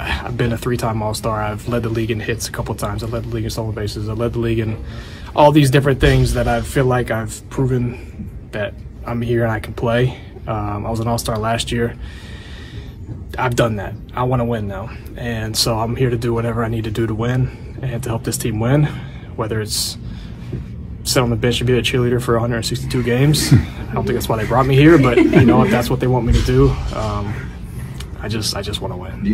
I've been a three-time All-Star. I've led the league in hits a couple times. I've led the league in stolen bases. I led the league in all these different things that I feel like I've proven that I'm here and I can play. Um, I was an All-Star last year. I've done that. I want to win now, and so I'm here to do whatever I need to do to win and to help this team win. Whether it's sit on the bench and be a cheerleader for 162 games, I don't think that's why they brought me here. But you know, if that's what they want me to do, um, I just I just want to win.